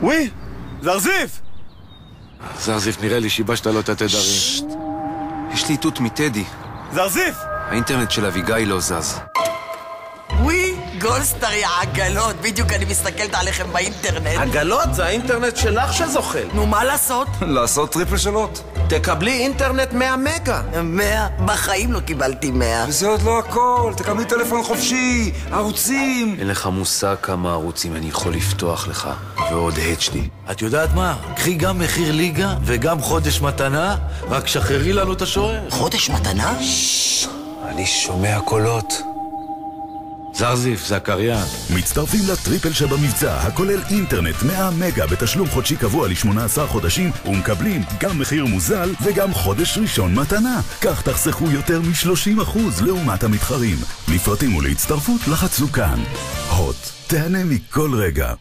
וואי, זרזיף! זרזיף, נראה לי שיבשת לו את התדרים. יש לי איתות מטדי. זרזיף! האינטרנט של אביגיל לא זז. גולדסטאר יא עגלות, בדיוק אני מסתכלת עליכם באינטרנט. עגלות זה האינטרנט שלך שזוחל. נו, מה לעשות? לעשות טריפל של הוט. תקבלי אינטרנט 100 מגה. מאה? בחיים לא קיבלתי מאה. וזה עוד לא הכל, תקבלי טלפון חופשי, ערוצים. אין לך מושג כמה ערוצים אני יכול לפתוח לך, ועוד HD. את יודעת מה? קחי גם מחיר ליגה וגם חודש מתנה, רק שחררי לנו את השוער. חודש מתנה? אני שומע קולות. זרזיף, הקריין. מצטרפים לטריפל שבמבצע, הכולל אינטרנט 100 מגה בתשלום חודשי קבוע ל-18 חודשים, ומקבלים גם מחיר מוזל וגם חודש ראשון מתנה. כך תחסכו יותר מ-30% לעומת המתחרים. לפרטים ולהצטרפות לחצו כאן. הוט, תהנה מכל רגע.